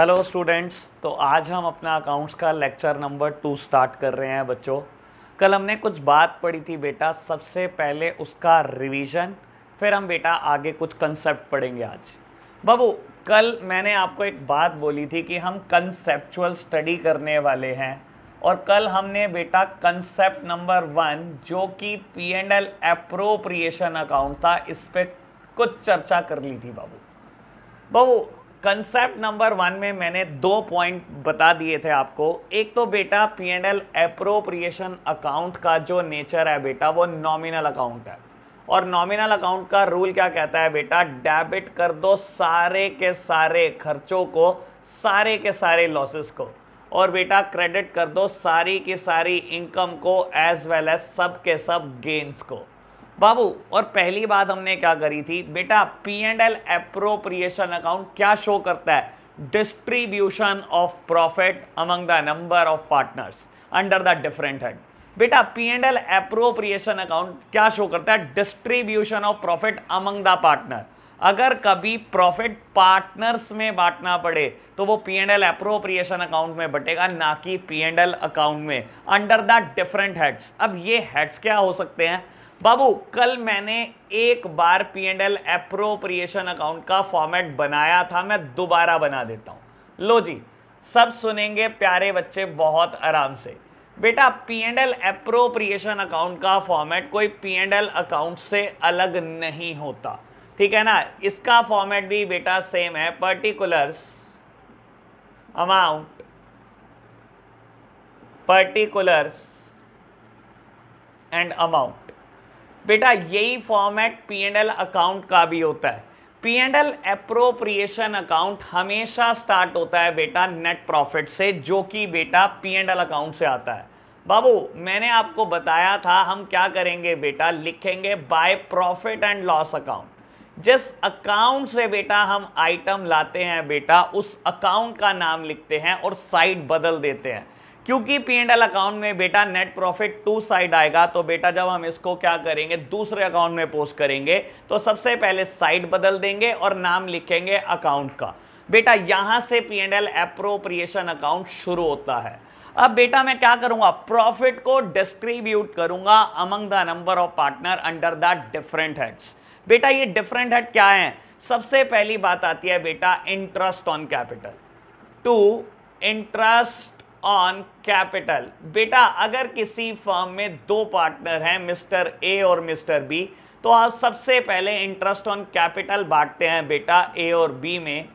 Hello students तो आज हम अपना अकाउंट्स का लेक्चर नंबर टू स्टार्ट कर रहे हैं, बच्चों। कल हमने कुछ बात पढ़ी थी, बेटा। सबसे पहले उसका रिवीजन फिर हम बेटा आगे कुछ कंसेप्ट पढ़ेंगे आज। बाबू, कल मैंने आपको एक बात बोली थी कि हम कंसेप्चुअल स्टडी करने वाले हैं, और कल हमने बेटा कंसेप्ट नंबर वन जो कि P and L appropriation account था, इस पर कुछ चर्चा कर ली थी, बाबू। बाबू कंसेप्ट नंबर वन में मैंने दो पॉइंट बता दिए थे आपको। एक तो बेटा P and L appropriation account का जो नेचर है बेटा, वो नॉमिनल अकाउंट है। और नॉमिनल अकाउंट का रूल क्या कहता है बेटा? डेबिट कर दो सारे के सारे खर्चों को, सारे के सारे लॉसेस को। और बेटा क्रेडिट कर दो सारी की सारी इनकम को एज वेल एज सब के सब गेंस को। बाबू, और पहली बात हमने क्या करी थी? बेटा P and L appropriation account क्या शो करता है? Distribution of profit among the number of partners under the different head बेटा P and L appropriation account क्या शो करता है? Distribution of profit among the partner अगर कभी प्रॉफिट पार्टनर्स में बांटना पड़े तो वो P and L appropriation account में बटेगा, ना कि पी एंड एल अकाउंट में अंडर द डिफरेंट हेड्स अब ये हेड्स क्या हो सकते हैं? बाबू, कल मैंने एक बार P and L appropriation account का फॉर्मेट बनाया था, मैं दोबारा बना देता हूँ। लो जी, सब सुनेंगे प्यारे बच्चे बहुत आराम से। बेटा P and L appropriation account का फॉर्मेट कोई पी एंड एल अकाउंट से अलग नहीं होता। ठीक है ना? इसका फॉर्मेट भी बेटा सेम है particulars amount particulars and amount बेटा, यही format P and L account का भी होता है। P and L appropriation account हमेशा स्टार्ट होता है बेटा नेट प्रॉफिट से, जो कि बेटा पी एंड एल अकाउंट से आता है। बाबू, मैंने आपको बताया था हम क्या करेंगे बेटा, लिखेंगे by profit and loss account जिस अकाउंट से बेटा हम आइटम लाते हैं बेटा, उस अकाउंट का नाम लिखते हैं और साइड बदल देते हैं। क्योंकि पी एंड एल अकाउंट में बेटा नेट प्रॉफिट टू साइड आएगा तो बेटा जब हम इसको क्या करेंगे, दूसरे अकाउंट में पोस्ट करेंगे तो सबसे पहले साइड बदल देंगे और नाम लिखेंगे अकाउंट का। बेटा यहाँ से P and L appropriation account शुरू होता है। अब बेटा मैं क्या करूँगा प्रॉफिट को डिस्ट्रीब्यूट करूँगा among the number of partner under the different heads बेटा ये डिफरेंट हेड क्या है? सबसे पहली बात आती है बेटा interest on capital to interest on capital बेटा, अगर किसी फर्म में दो पार्टनर हैं मिस्टर ए और मिस्टर बी तो आप सबसे पहले इंटरेस्ट ऑन कैपिटल बांटते हैं बेटा ए और बी में।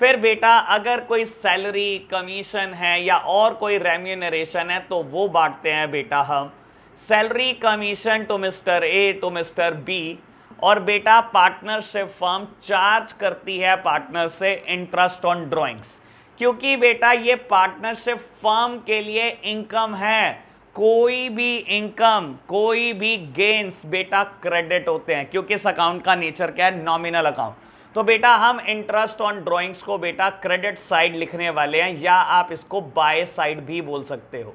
फिर बेटा, अगर कोई सैलरी कमीशन है या और कोई रेम्यूनरेशन है तो वो बांटते हैं बेटा हम। Salary commission to mister A to mister B और बेटा पार्टनरशिप फर्म चार्ज करती है पार्टनर से इंटरेस्ट ऑन ड्रॉइंग्स क्योंकि बेटा, ये पार्टनरशिप फर्म के लिए इनकम है। कोई भी इनकम कोई भी गेन्स बेटा क्रेडिट होते हैं, क्योंकि इस अकाउंट का नेचर क्या है? नॉमिनल अकाउंट तो बेटा, हम इंटरेस्ट ऑन ड्राइंग्स को बेटा क्रेडिट साइड लिखने वाले हैं, या आप इसको बाय साइड भी बोल सकते हो।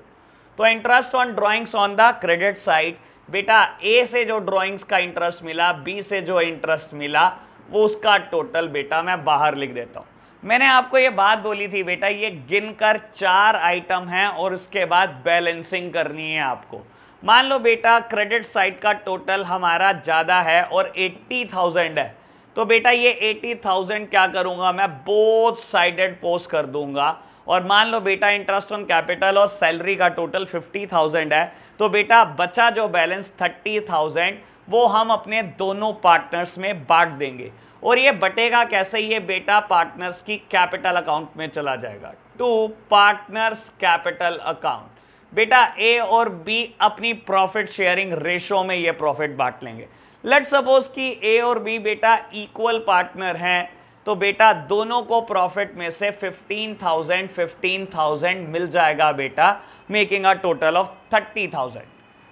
तो interest on drawings on the credit side बेटा ए से जो ड्राइंग्स का इंटरेस्ट मिला बी से जो इंटरेस्ट मिला, वो उसका टोटल बेटा मैं बाहर लिख देता हूँ। मैंने आपको ये बात बोली थी, बेटा, ये गिनकर चार आइटम हैं और उसके बाद बैलेंसिंग करनी है आपको। मान लो बेटा क्रेडिट साइड का टोटल हमारा ज़्यादा है और एट्टी थाउज़ेंड है। तो बेटा, ये एटी थाउज़ेंड क्या करूँगा? मैं बोथ साइडेड पोस्ट कर दूँगा। और मान लो बेटा इंटरेस्ट ऑन कैपिटल और सैलरी का टोटल फिफ्टी थाउज़ेंड है। तो बेटा, बचा जो बैलेंस थर्टी थाउज़ेंड वो हम अपने दोनों पार्टनर्स में बांट देंगे। और ये बटेगा कैसे? ये बेटा पार्टनर्स की कैपिटल अकाउंट में चला जाएगा। टू पार्टनर्स कैपिटल अकाउंट बेटा ए और बी अपनी प्रॉफिट शेयरिंग रेशो में ये प्रॉफिट बांट लेंगे। लेट सपोज़ कि ए और बी बेटा इक्वल पार्टनर हैं तो बेटा दोनों को प्रॉफिट में से 15,000 15,000 मिल जाएगा बेटा मेकिंग अ टोटल ऑफ़ 30,000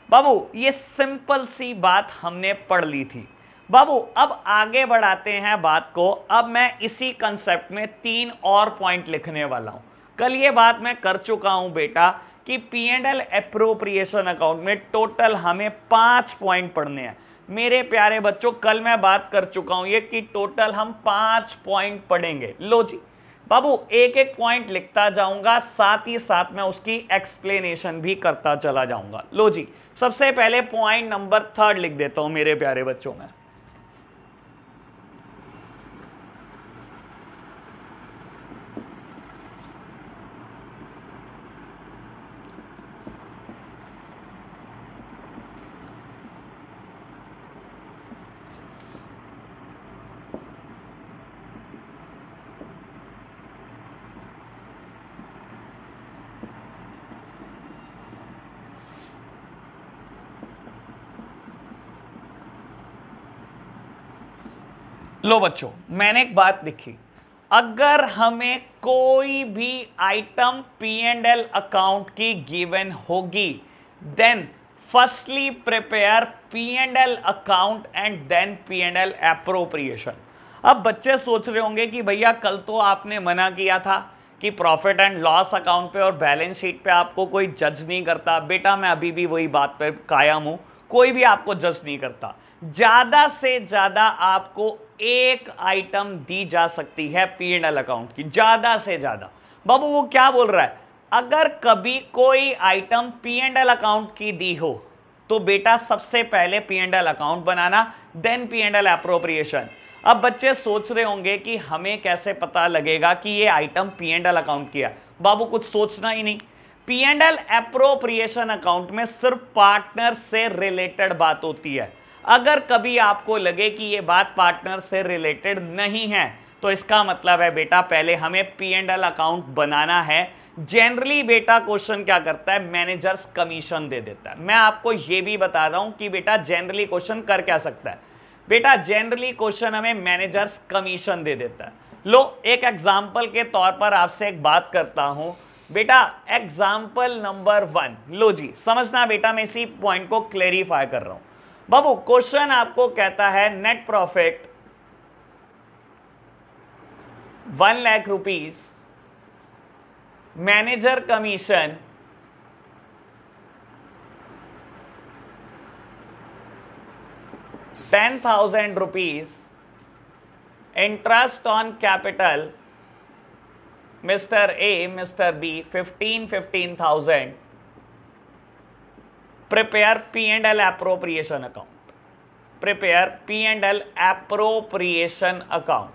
बाबू, ये सिंपल सी बात हमने पढ़ ली थी। बाबू, अब आगे बढ़ाते हैं बात को। अब मैं इसी कंसेप्ट में तीन और पॉइंट लिखने वाला हूँ। कल ये बात मैं कर चुका हूँ बेटा कि P and L appropriation account में टोटल हमें पाँच पॉइंट पढ़ने हैं। मेरे प्यारे बच्चों, कल मैं बात कर चुका हूँ ये कि टोटल हम पाँच पॉइंट पढ़ेंगे। लो जी। बाबू एक एक पॉइंट लिखता जाऊँगा, साथ ही साथ में उसकी एक्सप्लेनेशन भी करता चला जाऊँगा। लो जी, सबसे पहले पॉइंट नंबर थर्ड लिख देता हूँ मेरे प्यारे बच्चों में। लो बच्चों, मैंने एक बात लिखी अगर हमें कोई भी item P and L account की गिवन होगी then firstly prepare P and L account and then P and L appropriation अब बच्चे सोच रहे होंगे कि भैया कल तो आपने मना किया था कि प्रॉफिट एंड लॉस अकाउंट पे और बैलेंस शीट पे आपको कोई जज नहीं करता। बेटा, मैं अभी भी वही बात पे कायम हूँ, कोई भी आपको जज नहीं करता। ज़्यादा से ज़्यादा आपको एक आइटम दी जा सकती है पी एंड एल अकाउंट की, ज़्यादा से ज़्यादा। बाबू, वो क्या बोल रहा है? अगर कभी कोई item P and L account की दी हो तो बेटा सबसे पहले P and L account banana then P and L appropriation अब बच्चे सोच रहे होंगे कि हमें कैसे पता लगेगा कि ये item P and L account किया बाबू, कुछ सोचना ही नहीं। P and L appropriation account में सिर्फ़ पार्टनर से रिलेटेड बात होती है। अगर कभी आपको लगे कि ये बात पार्टनर से रिलेटेड नहीं है तो इसका मतलब है, बेटा, पहले हमें पी एंड एल अकाउंट बनाना है। जनरली बेटा क्वेश्चन क्या करता है? मैनेजर्स कमीशन दे देता है। मैं आपको ये भी बता रहा हूँ कि बेटा जनरली क्वेश्चन कर क्या सकता है? बेटा जनरली क्वेश्चन हमें मैनेजर्स कमीशन दे देता है। लो, एक एग्ज़ाम्पल के तौर पर आपसे एक बात करता हूँ। बेटा एग्ज़ाम्पल नंबर वन लो जी, समझना बेटा, मैं इसी पॉइंट को क्लेरिफाई कर रहा हूँ। बाबू, क्वेश्चन आपको कहता है net profit one lakh rupees manager commission ten thousand rupees interest on capital mister A mister B fifteen fifteen thousand prepare P and L appropriation account. Prepare P and L appropriation account.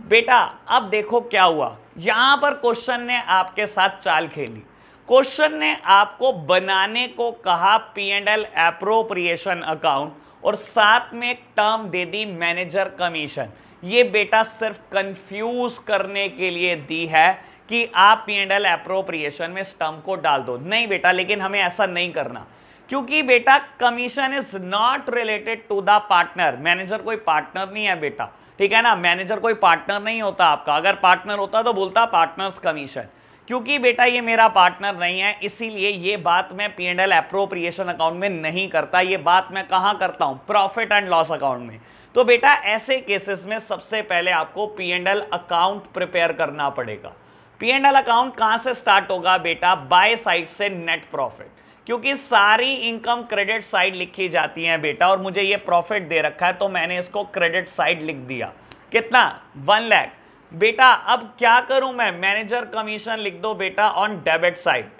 बेटा, अब देखो क्या हुआ। यहाँ पर question ने आपके साथ चाल खेली। क्वेश्चन ने आपको बनाने को कहा P and L appropriation account और साथ में एक टर्म दे दी मैनेजर कमीशन ये बेटा सिर्फ़ कंफ्यूज करने के लिए दी है कि आप पी एंड एल अप्रोप्रिएशन में इस टर्म को डाल दो। नहीं बेटा, लेकिन हमें ऐसा नहीं करना। क्योंकि बेटा commission is not related to the partner manager कोई पार्टनर नहीं है बेटा, ठीक है ना? मैनेजर कोई पार्टनर नहीं होता आपका। अगर पार्टनर होता तो बोलता पार्टनर्स कमीशन क्योंकि बेटा ये मेरा पार्टनर नहीं है, इसीलिए ये बात मैं P and L appropriation account में नहीं करता। ये बात मैं कहाँ करता हूँ? प्रॉफिट एंड लॉस अकाउंट में। तो बेटा, ऐसे केसेस में सबसे पहले आपको P and L account prepare करना पड़ेगा। पी एंड एल अकाउंट कहाँ से स्टार्ट होगा बेटा? बाय साइड से नेट प्रॉफिट क्योंकि सारी इनकम क्रेडिट साइड लिखी जाती है बेटा, और मुझे ये प्रॉफिट दे रखा है तो मैंने इसको क्रेडिट साइड लिख दिया। कितना? वन लैख बेटा, अब क्या करूँ मैं? मैनेजर कमीशन लिख दो बेटा on debit side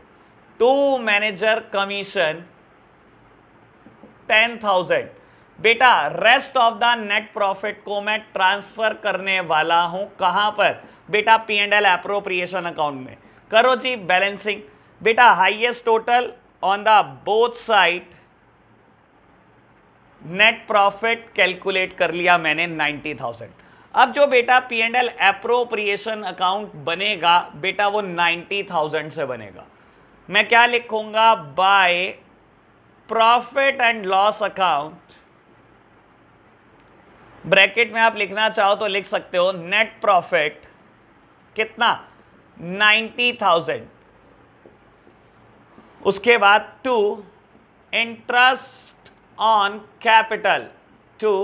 to manager commission ten thousand बेटा rest of the net profit को मैं ट्रांसफ़र करने वाला हूँ कहाँ पर? बेटा P and L appropriation account में। करो जी बैलेंसिंग बेटा highest total on the both side net profit calculate कर लिया मैंने 90,000 अब जो बेटा P and L appropriation account बनेगा बेटा वो 90,000 से बनेगा. मैं क्या लिखूँगा? By profit and loss account bracket में आप लिखना चाहो तो लिख सकते हो नेट प्रॉफिट कितना? 90,000 उसके बाद to interest on capital to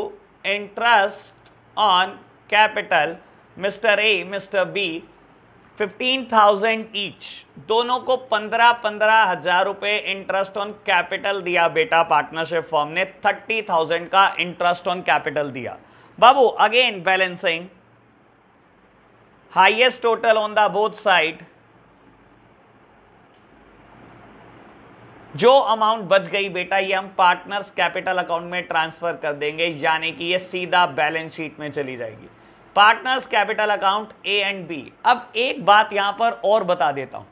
interest on capital mister A mister B fifteen thousand each दोनों को पंद्रह पंद्रह हज़ार रुपए इंटरेस्ट ऑन कैपिटल दिया बेटा पार्टनरशिप फॉर्म ने. थर्टी थाउज़ेंड का इंटरेस्ट ऑन कैपिटल दिया. बाबू again balancing highest total on the both side जो अमाउंट बच गई बेटा, ये हम पार्टनर्स कैपिटल अकाउंट में ट्रांसफ़र कर देंगे, यानी कि ये सीधा बैलेंस शीट में चली जाएगी। Partners capital account A and B अब एक बात यहाँ पर और बता देता हूँ।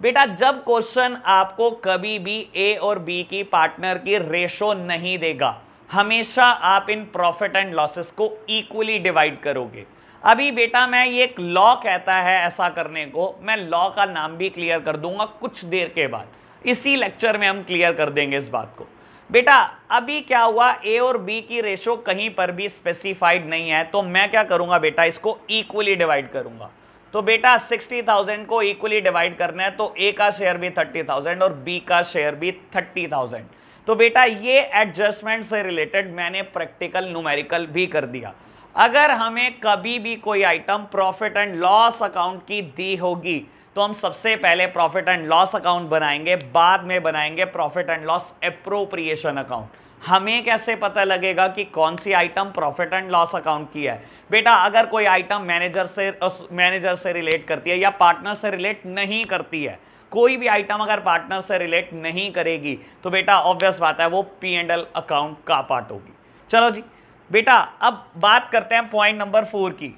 बेटा, जब क्वेश्चन आपको कभी भी ए और बी की पार्टनर की रेशो नहीं देगा, हमेशा आप इन प्रॉफिट एंड लॉसेस को इक्वली डिवाइड करोगे। अभी बेटा, मैं ये एक लॉ कहता है ऐसा करने को, मैं लॉ का नाम भी क्लियर कर दूँगा कुछ देर के बाद। इसी लेक्चर में हम क्लियर कर देंगे इस बात को। बेटा, अभी क्या हुआ? ए और बी की रेशो कहीं पर भी स्पेसिफाइड नहीं है तो मैं क्या करूँगा बेटा? इसको इक्वली डिवाइड करूँगा। तो बेटा सिक्सटी थाउज़ेंड को इक्वली डिवाइड करना है तो ए का शेयर भी थर्टी थाउज़ेंड और बी का शेयर भी थर्टी थाउज़ेंड तो बेटा, ये एडजस्टमेंट से रिलेटेड मैंने प्रैक्टिकल न्यूमेरिकल भी कर दिया। अगर हमें कभी भी कोई item profit and loss account की दी होगी तो हम सबसे पहले प्रॉफिट एंड लॉस अकाउंट बनाएँगे, बाद में बनाएँगे profit and loss appropriation account हमें कैसे पता लगेगा कि कौन सी item profit and loss account की है? बेटा, अगर कोई आइटम मैनेजर से मैनेजर से रिलेट करती है या पार्टनर से रिलेट नहीं करती है, कोई भी आइटम अगर पार्टनर से रिलेट नहीं करेगी तो बेटा ऑब्वियस बात है वो पी एंड एल अकाउंट का पार्ट होगी। चलो जी, बेटा, अब बात करते हैं पॉइंट नंबर फोर की।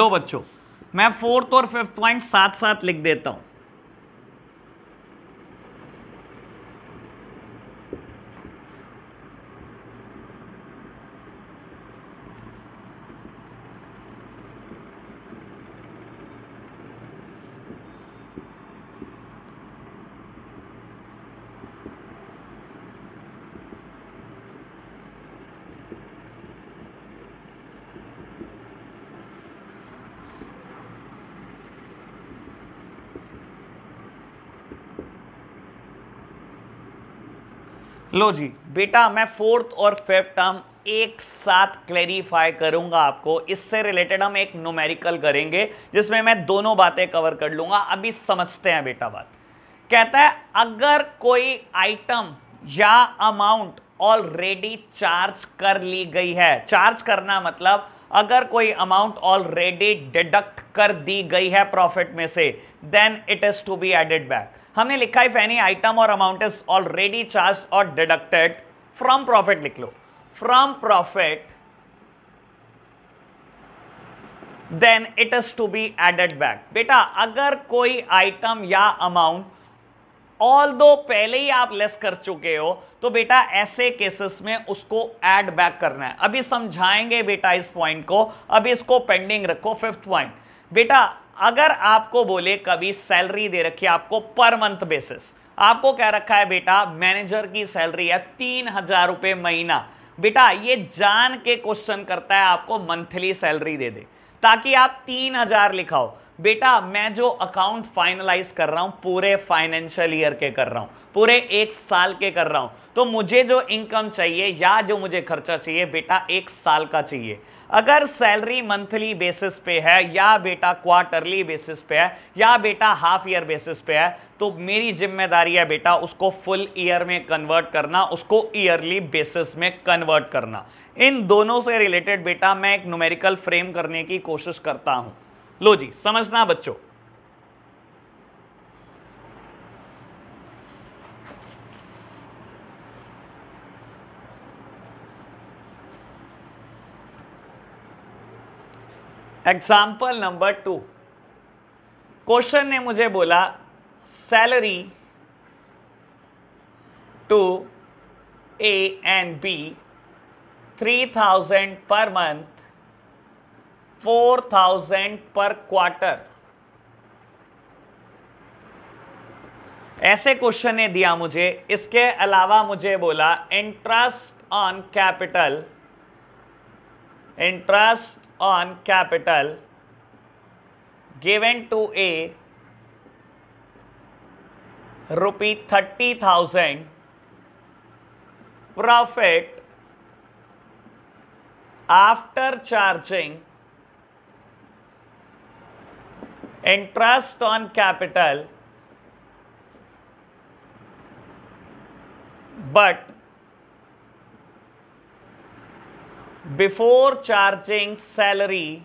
लो बच्चों मैं फोर्थ और फिफ्थ पॉइंट साथ साथ लिख देता हूँ। लो जी, बेटा मैं फोर्थ और फिफ्थ टर्म एक साथ क्लैरिफाई करूँगा आपको। इससे रिलेटेड हम एक नोमेरिकल करेंगे, जिसमें मैं दोनों बातें कवर कर लूँगा। अभी समझते हैं बेटा बात। कहता है, अगर कोई आइटम या अमाउंट ऑलरेडी चार्ज कर ली गई है चार्ज करना मतलब अगर कोई अमाउंट ऑलरेडी डिडक्ट कर दी गई है प्रॉफिट में से then it is to be added back हमने लिखा है एनी आइटम और अमाउंट इज़ ऑलरेडी चार्ज और डिडक्टेड फ्रॉम प्रॉफिट लिख लो। From profit then it is to be added back बेटा, अगर कोई आइटम या अमाउंट ऑल दो पहले ही आप लेस कर चुके हो तो बेटा ऐसे केसेस में उसको एड बैक करना है। अभी समझाएँगे बेटा इस पॉइंट को। अभी इसको पेंडिंग रखो फिफ्थ पॉइंट बेटा अगर आपको बोले कभी सैलरी दे रखी है आपको पर मंथ बेसिस आपको कह रखा है, बेटा मैनेजर की सैलरी है तीन हज़ार रुपए महीना। बेटा, ये जान के क्वेश्चन करता है, आपको मंथली सैलरी दे दे, ताकि आप तीन हज़ार लिखाओ। बेटा, मैं जो अकाउंट फाइनलाइज कर रहा हूँ, पूरे फाइनेंशियल ईयर के कर रहा हूँ, पूरे एक साल के कर रहा हूँ तो मुझे जो इनकम चाहिए या जो मुझे खर्चा चाहिए, बेटा, एक साल का चाहिए। अगर सैलरी मंथली बेसिस पे है या बेटा क्वार्टरली बेसिस पे है या बेटा हाफ़ ईयर बेसिस पे है तो मेरी ज़िम्मेदारी है बेटा उसको फुल ईयर में कन्वर्ट करना, उसको ईयरली बेसिस में कन्वर्ट करना। इन दोनों से रिलेटेड बेटा मैं एक न्यूमेरिकल फ्रेम करने की कोशिश करता हूँ। लो जी, समझना बच्चों। एग्ज़ाम्पल नंबर टू क्वेश्चन ने मुझे बोला salary to A and B three thousand per month four thousand per quarter ऐसे क्वेश्चन ने दिया मुझे। इसके अलावा मुझे बोला interest on capital interest on capital given to A rupee 30,000 profit after charging interest on capital but before charging salary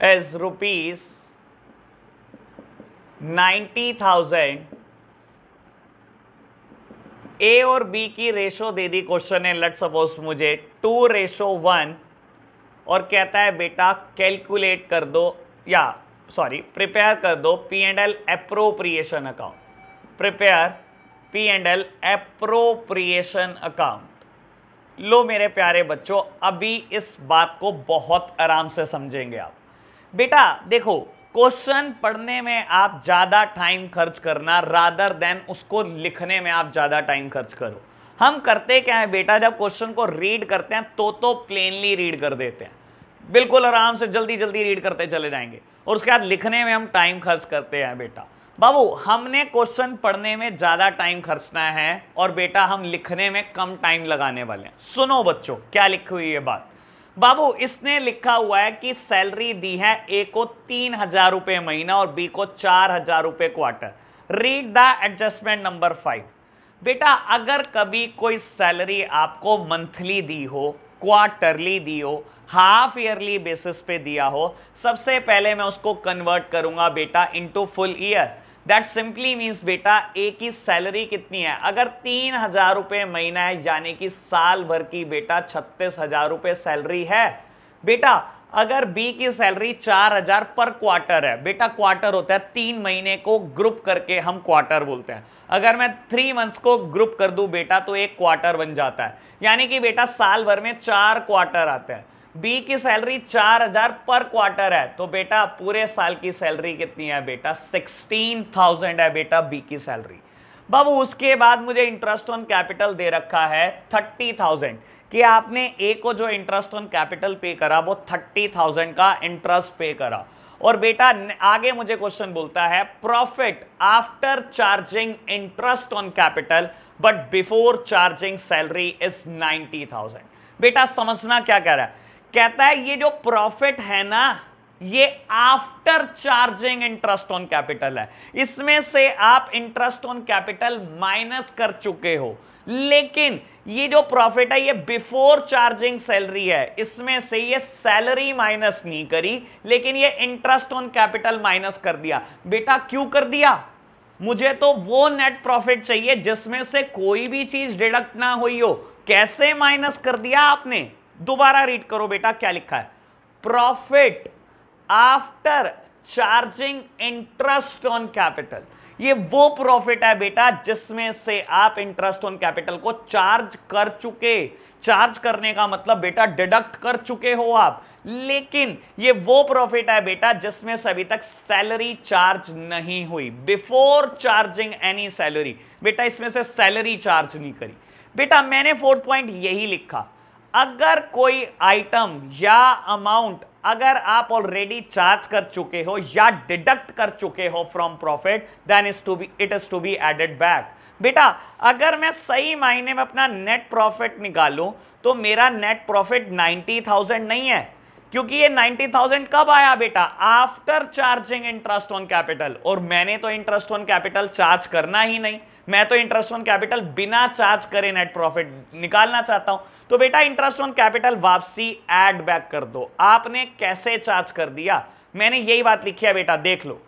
is rupees 90,000 A और B की रेशो दे दी क्वेश्चन है. लेट सपोज़ मुझे टू रेशो वन और कहता है बेटा कैलकुलेट कर दो या सॉरी प्रिपेयर कर दो P and L appropriation account prepare P and L appropriation account लो मेरे प्यारे बच्चों, अभी इस बात को बहुत आराम से समझेंगे आप। बेटा, देखो, क्वेश्चन पढ़ने में आप ज़्यादा टाइम खर्च करना रादर देन उसको लिखने में आप ज़्यादा टाइम खर्च करो। हम करते क्या है बेटा, जब क्वेश्चन को रीड करते हैं तो तो प्लेनली रीड कर देते हैं। बिल्कुल आराम से जल्दी जल्दी रीड करते चले जाएँगे। और उसके बाद लिखने में हम टाइम खर्च करते हैं बेटा। बाबू, हमने क्वेश्चन पढ़ने में ज़्यादा टाइम खर्चना है और बेटा, हम लिखने में कम टाइम लगाने वाले हैं। सुनो बच्चों, क्या लिखी हुई है बात? बाबू, इसने लिखा हुआ है कि सैलरी दी है ए को तीन हज़ार रुपए महीना और बी को चार हज़ार रुपए quarter read the adjustment number five बेटा, अगर कभी कोई सैलरी आपको मंथली दी हो क्वार्टरली दी हो हाफ़ ईयरली बेसिस पे दिया हो, सबसे पहले मैं उसको कन्वर्ट करूँगा बेटा into full year that simply means बेटा ए की सैलरी कितनी है? अगर तीन हज़ार रुपये महीना है, यानी कि साल भर की, बेटा, छत्तीस हज़ार रुपये सैलरी है। बेटा, अगर बी की सैलरी चार हज़ार पर क्वार्टर है, बेटा क्वार्टर होता है, तीन महीने को ग्रुप करके हम क्वार्टर बोलते हैं। अगर मैं थ्री मंथ्स को ग्रुप कर दूँ, बेटा तो एक क्वार्टर बन जाता है। यानी कि, बेटा, साल भर में चार क्वार्टर आते हैं। बी की सैलरी चार हज़ार पर क्वार्टर है। तो बेटा, पूरे साल की सैलरी कितनी है बेटा? सिक्सटीन थाउज़ेंड है बेटा बी की सैलरी। बाबू, उसके बाद मुझे इंटरेस्ट ऑन कैपिटल दे रखा है थर्टी थाउज़ेंड। कि आपने ए को जो इंटरेस्ट ऑन कैपिटल पे करा, वो थर्टी थाउज़ेंड का इंटरेस्ट पे करा। और बेटा आगे मुझे क्वेश्चन बोलता है profit after charging interest on capital but before charging salary is ninety thousand बेटा, समझना क्या कह रहा है? कहता है, ये जो प्रॉफिट है ना, ये after charging interest on capital है। इसमें से आप इंटरेस्ट ऑन कैपिटल माइनस कर चुके हो। लेकिन ये जो प्रॉफिट है, ये बिफोर चार्जिंग सैलरी है। इसमें से ये सैलरी माइनस नहीं करी, लेकिन ये इंटरेस्ट ऑन कैपिटल माइनस कर दिया। बेटा, क्यों कर दिया? मुझे तो वो नेट प्रॉफिट चाहिए जिसमें से कोई भी चीज़ डिडक्ट ना हुई हो। कैसे माइनस कर दिया आपने? दोबारा रीड करो बेटा, क्या लिखा है? Profit after charging interest on capital ये वो प्रॉफिट है बेटा, जिसमें से आप इंटरेस्ट ऑन कैपिटल को चार्ज कर चुके। चार्ज करने का मतलब बेटा डिडक्ट कर चुके हो आप। लेकिन ये वो प्रॉफिट है बेटा, जिसमें से अभी तक सैलरी चार्ज नहीं हुई। बिफोर चार्जिंग एनी सैलरी बेटा, इसमें से सैलरी चार्ज नहीं करी। बेटा, मैंने फोर्थ पॉइंट यही लिखा। अगर कोई आइटम या अमाउंट अगर आप ऑलरेडी चार्ज कर चुके हो या डिडक्ट कर चुके हो from profit then is to be it is to be added back बेटा अगर मैं सही मायने में अपना नेट प्रॉफिट निकालूं तो मेरा नेट प्रॉफिट 90,000 नहीं है। क्योंकि ये 90,000 कब आया बेटा? After charging interest on capital और मैंने तो इंटरेस्ट ऑन कैपिटल चार्ज करना ही नहीं। मैं तो इंटरेस्ट ऑन कैपिटल बिना चार्ज करे नेट प्रॉफिट निकालना चाहता हूँ। तो बेटा इंटरेस्ट ऑन कैपिटल वापसी एड बैक कर दो। आपने कैसे चार्ज कर दिया? मैंने यही बात लिखी है बेटा, देख लो।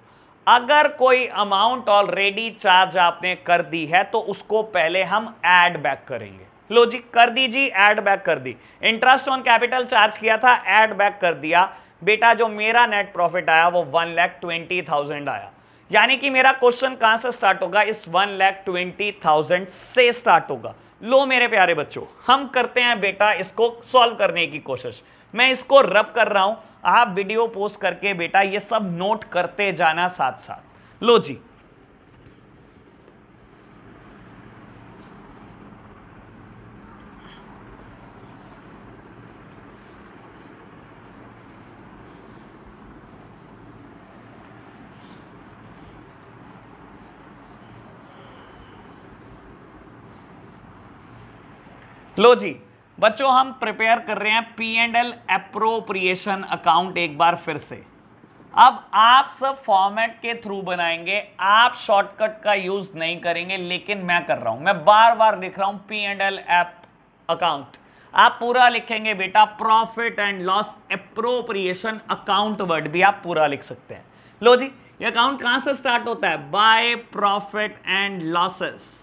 अगर कोई अमाउंट ऑलरेडी चार्ज आपने कर दी है तो उसको पहले हम एड बैक करेंगे। लो जी कर दीजिए एड बैक कर दी। इंटरेस्ट ऑन कैपिटल चार्ज किया था एड बैक कर दिया। बेटा, जो मेरा नेट प्रॉफिट आया, वो वन लैख ट्वेंटी थाउज़ेंड आया। यानी कि मेरा क्वेश्चन कहाँ से स्टार्ट होगा? इस वन लैख ट्वेंटी थाउज़ेंड से स्टार्ट होगा। लो मेरे प्यारे बच्चों, हम करते हैं बेटा इसको सॉल्व करने की कोशिश। मैं इसको रब कर रहा हूँ, आप वीडियो पोस्ट करके बेटा ये सब नोट करते जाना साथ साथ लो जी। लो जी, बच्चों, हम प्रिपेयर कर रहे हैं P and L appropriation account एक बार फिर से। अब आप सब फॉर्मेट के थ्रू बनाएँगे, आप शॉर्टकट का यूज़ नहीं करेंगे, लेकिन मैं कर रहा हूँ। मैं बार बार लिख रहा हूँ P and L app account आप पूरा लिखेंगे बेटा profit and loss appropriation account word भी आप पूरा लिख सकते हैं। लो जी, ये अकाउंट कहाँ से स्टार्ट होता है? By profit and losses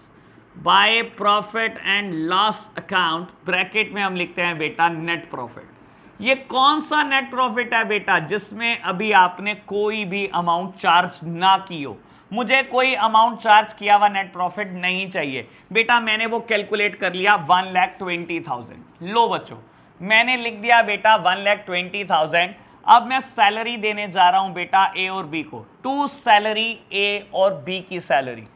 by profit and loss account bracket में हम लिखते हैं बेटा नेट प्रॉफिट ये कौन सा नेट प्रॉफिट है बेटा जिसमें अभी आपने कोई भी अमाउंट चार्ज ना की हो? मुझे कोई अमाउंट चार्ज किया हुआ नेट प्रॉफिट नहीं चाहिए. बेटा मैंने वो कैलकुलेट कर लिया वन लैख ट्वेंटी थाउज़ेंड लो बच्चों, मैंने लिख दिया बेटा वन लैख ट्वेंटी थाउज़ेंड अब मैं सैलरी देने जा रहा हूँ बेटा ए और बी को. टू सैलरी ए और बी की सैलरी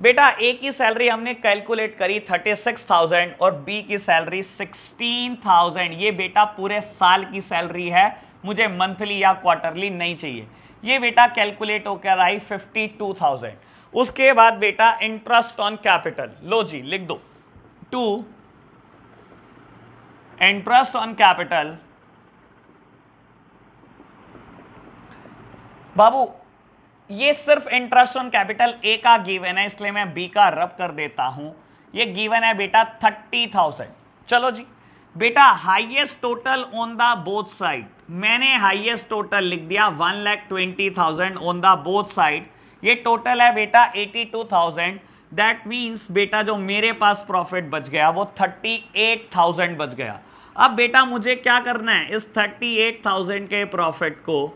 बेटा ए की सैलरी हमने कैलकुलेट करी थर्टी सिक्स थाउज़ेंड और बी की सैलरी सिक्सटीन थाउज़ेंड ये बेटा पूरे साल की सैलरी है, मुझे मंथली या क्वार्टरली नहीं चाहिए। ये बेटा कैलकुलेट होकर आई फिफ्टी टू थाउज़ेंड उसके बाद बेटा इंटरेस्ट ऑन कैपिटल लो जी, लिख दो। टू इंटरेस्ट ऑन कैपिटल बाबू ये सिर्फ़ इंटरेस्ट ऑन कैपिटल ए का गिवन है, इसलिए मैं बी का रब कर देता हूँ। ये गिवन है बेटा थर्टी थाउज़ेंड चलो जी, बेटा highest total on the both side मैंने हाईएस्ट टोटल लिख दिया one lakh twenty thousand on the both side ये टोटल है बेटा eighty two thousand that means बेटा जो मेरे पास प्रॉफिट बच गया, वो थर्टी एट थाउज़ेंड बच गया। अब बेटा मुझे क्या करना है? इस थर्टी एट थाउज़ेंड के प्रॉफिट को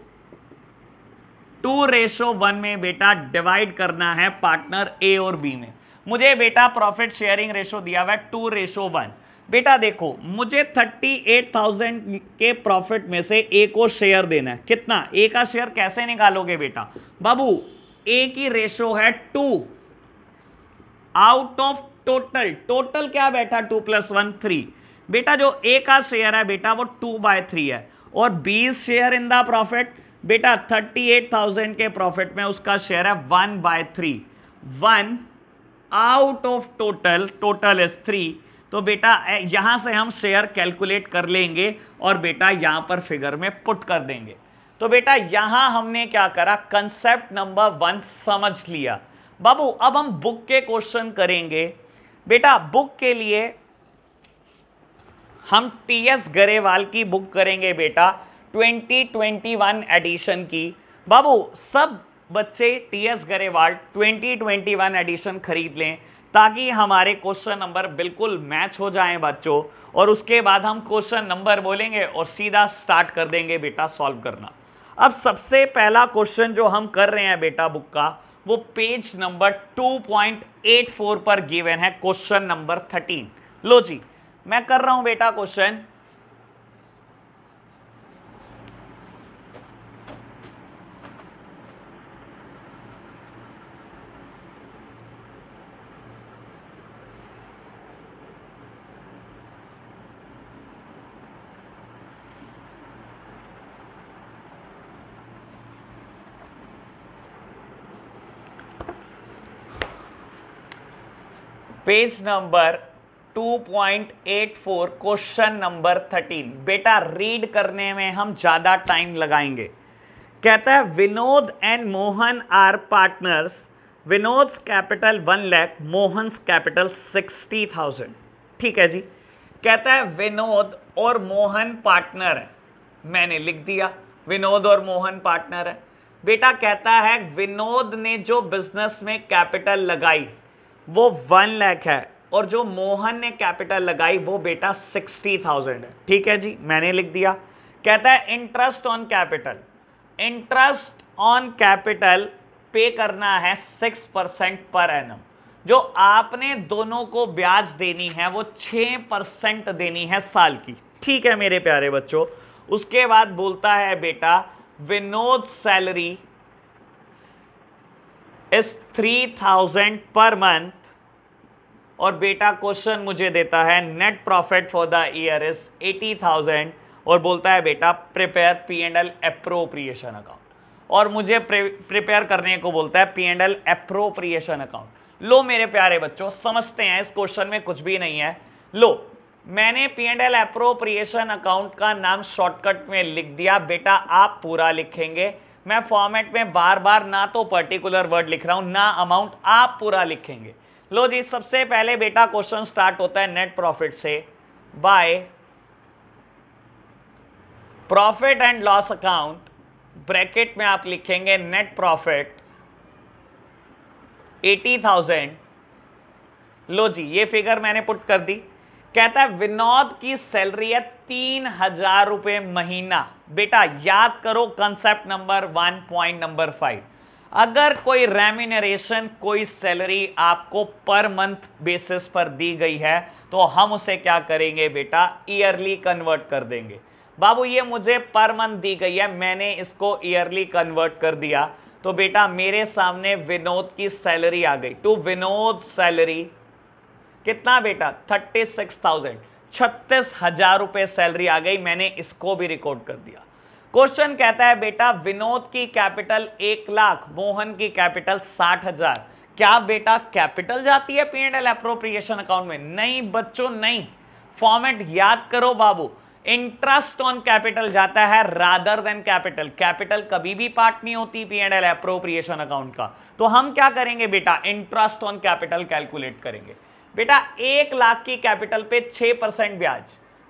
टू रेशो वन में बेटा डिवाइड करना है पार्टनर ए और बी में। मुझे बेटा प्रॉफिट शेयरिंग रेशो दिया हुआ है टू रेशो वन। बेटा देखो, मुझे थर्टी एट थाउज़ेंड के प्रॉफिट में से ए को शेयर देना है। कितना? ए का शेयर कैसे निकालोगे बेटा? बाबू, ए की रेशो है two. Out of total total क्या बैठा? Two plus one, three. बेटा जो ए का शेयर है बेटा वो टू बाय थ्री है। और B's share in the profit. बेटा थर्टी एट थाउज़ेंड के प्रॉफिट में उसका शेयर है one by three one out of total total is three तो बेटा यहाँ से हम शेयर कैलकुलेट कर लेंगे और बेटा, यहाँ पर फिगर में पुट कर देंगे. तो बेटा, यहाँ हमने क्या करा? कंसेप्ट नंबर वन समझ लिया. बाबू, अब हम बुक के क्वेश्चन करेंगे. बेटा बुक के लिए हम टी एस गरेवाल की बुक करेंगे बेटा. 2021 एडिशन की। बाबू, सब बच्चे टी एस गरेवाल 2021 एडिशन खरीद लें, ताकि हमारे क्वेश्चन नंबर बिल्कुल मैच हो जाएँ बच्चों, और उसके बाद हम क्वेश्चन नंबर बोलेंगे और सीधा स्टार्ट कर देंगे बेटा सॉल्व करना। अब सबसे पहला क्वेश्चन जो हम कर रहे हैं बेटा बुक का, वो पेज नंबर 2.84 पर गिवन है क्वेश्चन नंबर 13 लो जी, मैं कर रहा हूँ बेटा question page number 2.84 question number 13 बेटा रीड करने में हम ज़्यादा टाइम लगाएँगे। कहता है, Vinod and Mohan are partners Vinod capital one lakh Mohan capital sixty thousand ठीक है जी। कहता है, विनोद और मोहन पार्टनर है. मैंने लिख दिया, विनोद और मोहन पार्टनर है. बेटा कहता है, विनोद ने जो बिज़नेस में कैपिटल लगाई वो वन लैख है। और जो मोहन ने कैपिटल लगाई, वो बेटा सिक्सटी थाउज़ेंड है। ठीक है जी, मैंने लिख दिया। कहता है, interest on capital. Interest on capital pay करना है सिक्स परसेंट पर एनम जो आपने दोनों को ब्याज देनी है, वो छ परसेंट देनी है साल की। ठीक है मेरे प्यारे बच्चों, उसके बाद बोलता है बेटा, Vinod salary is three thousand per month और बेटा क्वेश्चन मुझे देता है net profit for the year is eighty thousand और बोलता है, बेटा prepare P and L appropriation account और मुझे प्रिपेयर करने को बोलता है P and L appropriation account लो मेरे प्यारे बच्चों, समझते हैं इस क्वेश्चन में कुछ भी नहीं है। लो, मैंने P and L appropriation account का नाम शॉर्टकट में लिख दिया। बेटा, आप पूरा लिखेंगे। मैं फॉर्मेट में बार बार ना तो पर्टिकुलर वर्ड लिख रहा हूँ, ना अमाउंट आप पूरा लिखेंगे। लो जी, सबसे पहले बेटा क्वेश्चन स्टार्ट होता है नेट प्रॉफिट से। By profit and loss account bracket में आप लिखेंगे नेट प्रॉफिट एटी थाउज़ेंड लो जी, ये फिगर मैंने पुट कर दी। कहता है, विनोद की सैलरी है तीन हज़ार रुपए महीना। बेटा, याद करो concept number one point number five अगर कोई रेमिनरेशन कोई सैलरी आपको पर मंथ बेसिस पर दी गई है तो हम उसे क्या करेंगे बेटा? ईयरली कन्वर्ट कर देंगे। बाबू, ये मुझे पर मंथ दी गई है, मैंने इसको ईयरली कन्वर्ट कर दिया। तो बेटा, मेरे सामने विनोद की सैलरी आ गई। टू विनोद सैलरी कितना बेटा? थर्टी सिक्स थाउज़ेंड छत्तीस हज़ार रुपए सैलरी आ गई, मैंने इसको भी रिकॉर्ड कर दिया। क्वेश्चन कहता है, बेटा, विनोद की कैपिटल एक लाख, मोहन की कैपिटल साठ हज़ार। क्या बेटा कैपिटल जाती है पी एंड अप्रोप्रिएशन अकाउंट में? नहीं, बच्चों, नहीं। फॉर्मेट याद करो बाबू। इंटरेस्ट ऑन कैपिटल जाता है रादर देन कैपिटल कैपिटल कभी भी पार्ट नहीं होती P and L appropriation account का। तो हम क्या करेंगे बेटा? इंटरेस्ट ऑन कैपिटल कैलकुलेट करेंगे। बेटा, एक लाख की कैपिटल पे छह परसेंट ब्याज।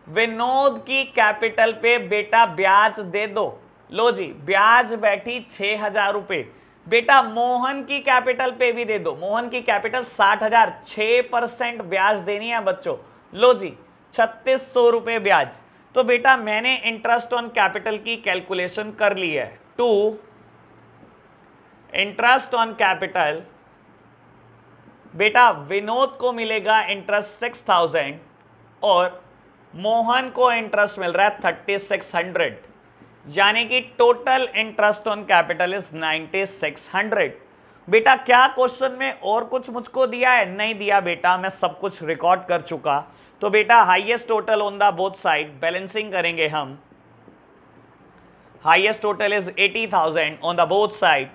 विनोद की कैपिटल पे बेटा ब्याज दे दो। लो जी, ब्याज बैठी छह हज़ार रुपए। बेटा, मोहन की कैपिटल पे भी दे दो। मोहन की कैपिटल साठ हज़ार, छह परसेंट ब्याज देनी है बच्चों। लो जी, छत्तीस सौ रुपए ब्याज। तो बेटा, मैंने इंटरेस्ट ऑन कैपिटल की कैलकुलेशन कर ली है। टू इंटरेस्ट ऑन कैपिटल बेटा विनोद को मिलेगा इंटरेस्ट सिक्स थाउज़ेंड और मोहन को इंटरेस्ट मिल रहा है थर्टी सिक्स हंड्रेड यानी कि total interest on capital is ninety six hundred बेटा, क्या क्वेश्चन में और कुछ मुझको दिया है? नहीं दिया बेटा, मैं सब कुछ रिकॉर्ड कर चुका। तो बेटा highest total on the both side balancing करेंगे हम। Highest total is eighty thousand on the both side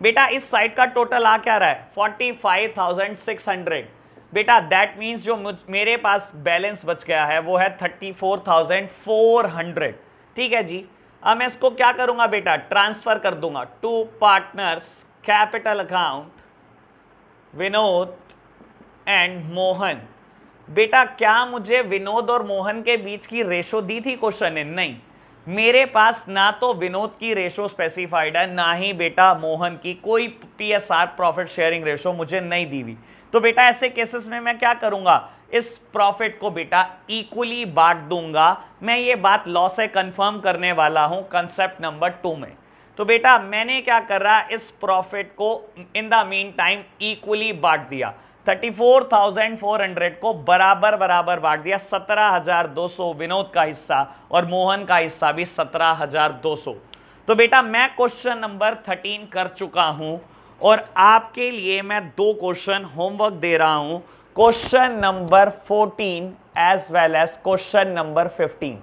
बेटा, इस साइड का टोटल आ क्या रहा है? Forty five thousand six hundred बेटा दैट मीन्स जो मुझ, मेरे पास बैलेंस बच गया है, वो है thirty four thousand four hundred ठीक है जी? अब मैं इसको क्या करूँगा बेटा? ट्रांसफ़र कर दूँगा. To partners capital account Vinod and Mohan बेटा, क्या मुझे विनोद और मोहन के बीच की रेशो दी थी क्वेश्चन ने नहीं. मेरे पास ना तो विनोद की रेशो स्पेसिफाइड है, ना ही बेटा मोहन की। कोई पीएसआर प्रॉफिट शेयरिंग रेशो मुझे नहीं दी हुई। तो बेटा ऐसे केसेस में मैं क्या करूँगा? इस प्रॉफिट को बेटा इक्वली बांट दूँगा। मैं ये बात लॉ से कंफर्म करने वाला हूँ कंसेप्ट नंबर टू में। तो बेटा मैंने क्या कर? रहा इस प्रॉफिट को in the mean time equally बांट दिया। 34,400 को बराबर बराबर बांट दिया। 17,200 विनोद का हिस्सा और मोहन का हिस्सा भी 17,200 तो बेटा मैं क्वेश्चन नंबर 13 कर चुका हूँ और आपके लिए मैं दो क्वेश्चन होमवर्क दे रहा हूँ। Question number 14 as well as question number 15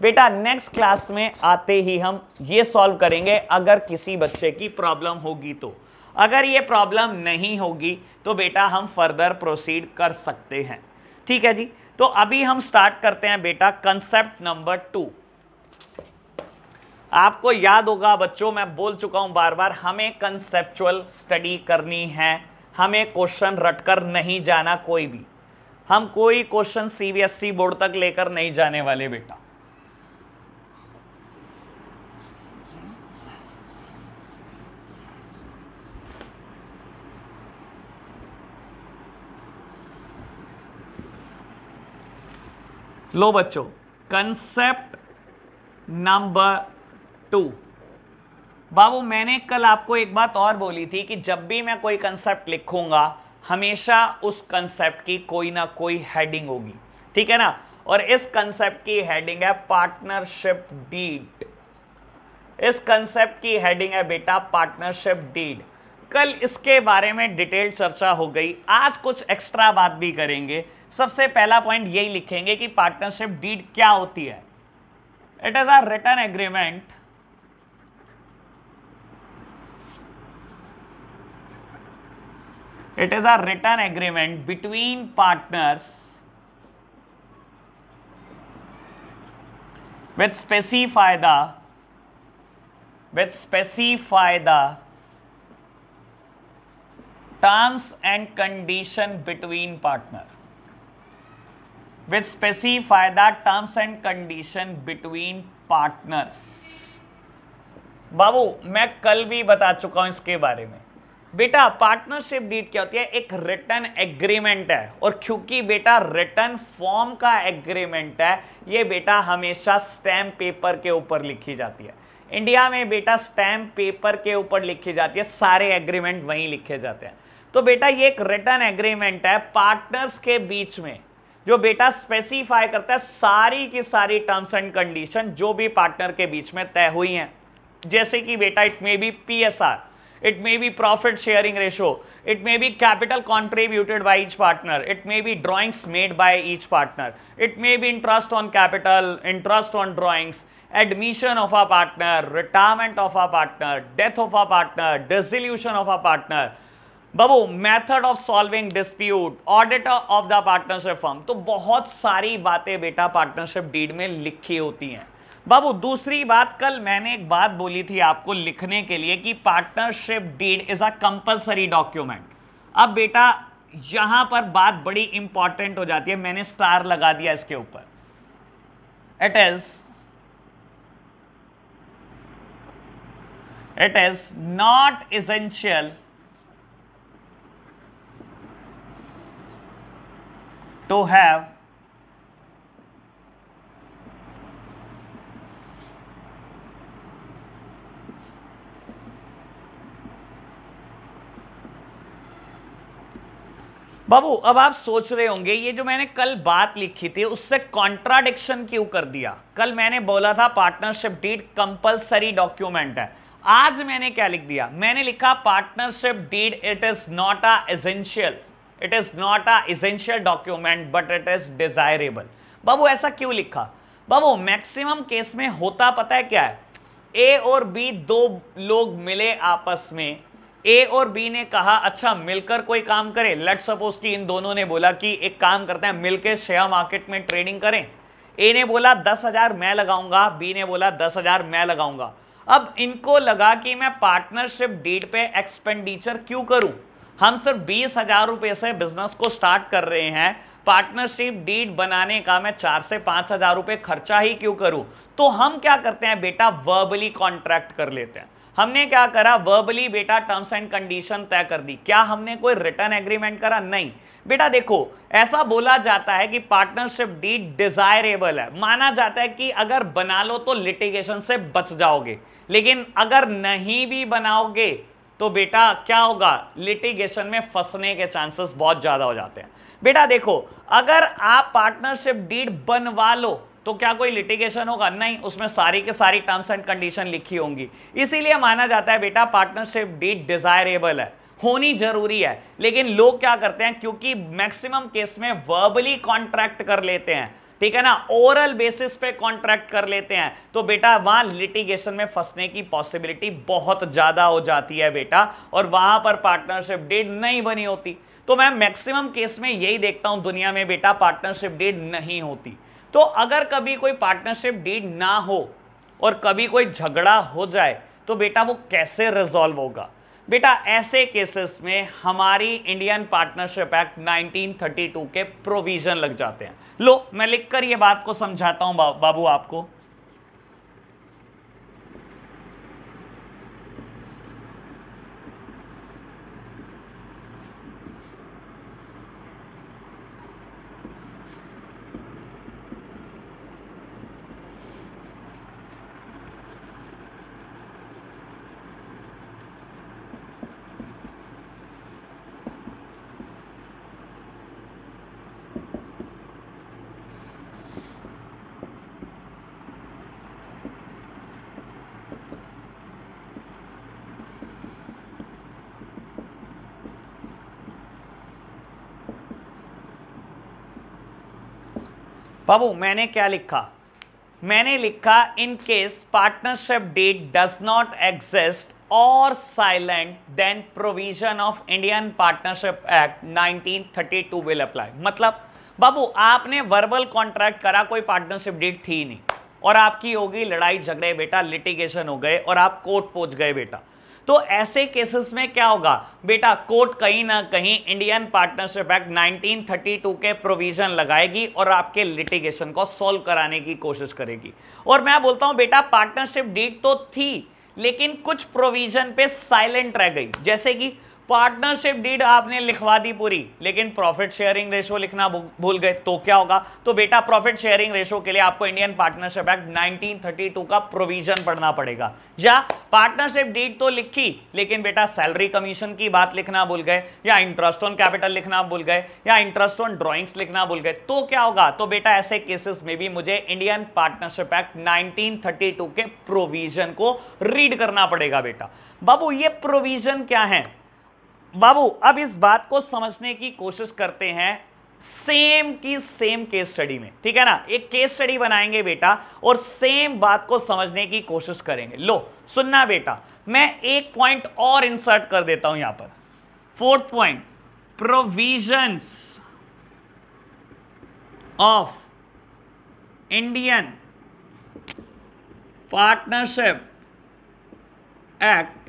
बेटा नेक्स्ट क्लास में आते ही हम ये सॉल्व करेंगे। अगर किसी बच्चे की प्रॉब्लम होगी तो। अगर ये प्रॉब्लम नहीं होगी तो बेटा हम फर्दर प्रोसीड कर सकते हैं। ठीक है जी? तो अभी हम स्टार्ट करते हैं बेटा कंसेप्ट नंबर टू आपको याद होगा, बच्चों, मैं बोल चुका हूँ बार बार हमें कंसेप्चुअल स्टडी करनी है। हमें क्वेश्चन रटकर नहीं जाना कोई भी। हम कोई क्वेश्चन सीबीएसई बोर्ड तक लेकर नहीं जाने वाले बेटा। लो बच्चों कंसेप्ट नंबर टू बाबू, मैंने कल आपको एक बात और बोली थी कि जब भी मैं कोई कंसेप्ट लिखूँगा, हमेशा उस कंसेप्ट की कोई ना कोई हेडिंग होगी। ठीक है ना? और इस कंसेप्ट की हेडिंग है पार्टनरशिप डीड इस कंसेप्ट की हेडिंग है बेटा पार्टनरशिप डीड कल इसके बारे में डिटेल चर्चा हो गई। आज कुछ एक्स्ट्रा बात भी करेंगे। सबसे पहला पॉइंट यही लिखेंगे कि पार्टनरशिप डीड क्या होती है? It is a written agreement it is a written agreement between partners with specify the, with specify the terms and condition between partner with specify the terms and condition between partners. बाबू, मैं कल भी बता चुका हूँ इसके बारे में। बेटा पार्टनरशिप डीड क्या होती है? एक रिटर्न एग्रीमेंट है। और क्योंकि बेटा रिटर्न फॉर्म का एग्रीमेंट है, ये बेटा हमेशा स्टैम्प पेपर के ऊपर लिखी जाती है। इंडिया में बेटा स्टैम्प पेपर के ऊपर लिखी जाती है, सारे एग्रीमेंट वहीं लिखे जाते हैं। तो बेटा, ये एक रिटर्न एग्रीमेंट है पार्टनर्स के बीच में। जो बेटा स्पेसिफाई करता है, सारी की सारी टर्म्स एंड कंडीशन जो भी पार्टनर के बीच में तय हुई हैं। जैसे कि बेटा it may be P S R it may be profit sharing ratio it may be capital contributed by each partner it may be drawings made by each partner it may be interest on capital interest on drawings admission of a partner retirement of a partner death of a partner dissolution of a partner Babu method of solving dispute auditor of the partnership firm तो बहुत सारी बातें बेटा partnership deed में लिखी होती हैं। बाबू, दूसरी बात, कल मैंने एक बात बोली थी आपको लिखने के लिए कि partnership deed is a compulsory document अब बेटा, यहाँ पर बात बड़ी इंपॉर्टेंट हो जाती है, मैंने स्टार लगा दिया इसके ऊपर। It is it is not essential to have बाबू, अब आप सोच रहे होंगे, ये जो मैंने कल बात लिखी थी, उससे कॉन्ट्राडिक्शन क्यों कर दिया? कल मैंने बोला था पार्टनरशिप डीड कंपलसरी डॉक्यूमेंट है। आज मैंने क्या लिख दिया? मैंने लिखा partnership deed it is not a essential it is not a essential document but it is desirable बाबू, ऐसा क्यों लिखा? बाबू मैक्सिमम केस में होता पता है क्या है? ए और बी दो लोग मिले आपस में। ए और बी ने कहा अच्छा मिलकर कोई काम करें। लेट सपोज़ कि इन दोनों ने बोला कि एक काम करते हैं मिलकर शेयर मार्केट में ट्रेडिंग करें। ए ने बोला, दस हज़ार मैं लगाऊँगा। बी ने बोला, दस हज़ार मैं लगाऊँगा। अब इनको लगा कि मैं पार्टनरशिप डीड पे एक्सपेंडिचर क्यों करूँ? हम सिर्फ़ बीस हज़ार रुपए से बिज़नेस को स्टार्ट कर रहे हैं। पार्टनरशिप डीड बनाने का मैं चार से पाँच हज़ार रुपए खर्चा ही क्यों करूँ? तो हम क्या करते हैं बेटा? वर्बली कॉन्ट्रैक्ट कर लेते हैं। हमने क्या करा? वर्बली बेटा टर्म्स एंड कंडीशन तय कर दी। क्या हमने कोई रिटर्न एग्रीमेंट करा? नहीं। बेटा देखो, ऐसा बोला जाता है कि पार्टनरशिप डीड डिजायरेबल है। माना जाता है कि अगर बना लो तो लिटिगेशन से बच जाओगे। लेकिन अगर नहीं भी बनाओगे तो बेटा क्या होगा? लिटिगेशन में फंसने के चांसेस बहुत ज़्यादा हो जाते हैं। बेटा देखो, अगर आप पार्टनरशिप डीड बनवा लो तो क्या कोई लिटिगेशन होगा? नहीं, उसमें सारी के सारी टर्म्स एंड कंडीशन लिखी होंगी। इसीलिए माना जाता है बेटा पार्टनरशिप डीड डिजायरेबल है, होनी ज़रूरी है। लेकिन लोग क्या करते हैं, क्योंकि मैक्सिमम केस में वर्बली कॉन्ट्रैक्ट कर लेते हैं। ठीक है ना? ओरल बेसिस पे कॉन्ट्रैक्ट कर लेते हैं। तो बेटा, वहाँ लिटिगेशन में फंसने की पॉसिबिलिटी बहुत ज़्यादा हो जाती है बेटा, और वहाँ पर पार्टनरशिप डीड नहीं बनी होती। तो मैं मैक्सिमम केस में यही देखता हूँ दुनिया में बेटा पार्टनरशिप डीड नहीं होती। तो अगर कभी कोई पार्टनरशिप डीड ना हो और कभी कोई झगड़ा हो जाए तो बेटा वो कैसे रिजॉल्व होगा? बेटा, ऐसे केसेस में हमारी इंडियन पार्टनरशिप एक्ट 1932 के प्रोविज़न लग जाते हैं। लो, मैं लिखकर ये बात को समझाता हूँ बाबू आपको। बाबू, मैंने क्या लिखा? मैंने लिखा in case partnership deed does not exist और silent then provision of Indian partnership act 1932 will apply मतलब बाबू, आपने वर्बल कॉन्ट्रैक्ट करा, कोई पार्टनरशिप डेट थी नहीं। और आपकी होगी लड़ाई झगड़े, बेटा लिटिगेशन हो गए और आप कोर्ट पहुँच गए, बेटा। तो ऐसे केसेस में क्या होगा? बेटा कोर्ट कहीं ना कहीं इंडियन पार्टनरशिप एक्ट 1932 के प्रोविज़न लगाएगी और आपके लिटिगेशन को सॉल्व कराने की कोशिश करेगी। और मैं बोलता हूँ, बेटा पार्टनरशिप डीड तो थी, लेकिन कुछ प्रोविज़न पे साइलेंट रह गई। जैसे कि पार्टनरशिप डीड आपने लिखवा दी पूरी, लेकिन प्रॉफिट शेयरिंग रेशो लिखना भूल गए तो क्या होगा? तो बेटा प्रॉफिट शेयरिंग रेशो के लिए आपको इंडियन पार्टनरशिप एक्ट 1932 का प्रोविज़न पढ़ना पड़ेगा। या पार्टनरशिप डीड तो लिखी, लेकिन बेटा सैलरी कमीशन की बात लिखना भूल गए, या इंटरेस्ट ऑन कैपिटल लिखना भूल गए, या इंटरेस्ट ऑन ड्रॉइंग्स लिखना भूल गए तो क्या होगा? तो बेटा, ऐसे केसेस में भी मुझे इंडियन पार्टनरशिप एक्ट नाइनटीन के प्रोविज़न को रीड करना पड़ेगा बेटा। बाबू, ये प्रोविज़न क्या है? बाबू, अब इस बात को समझने की कोशिश करते हैं सेम की सेम केस स्टडी में, ठीक है ना? एक केस स्टडी बनाएँगे बेटा और सेम बात को समझने की कोशिश करेंगे। लो सुनना बेटा, मैं एक पॉइंट और इंसर्ट कर देता हूँ यहाँ पर। Fourth point provisions of Indian partnership act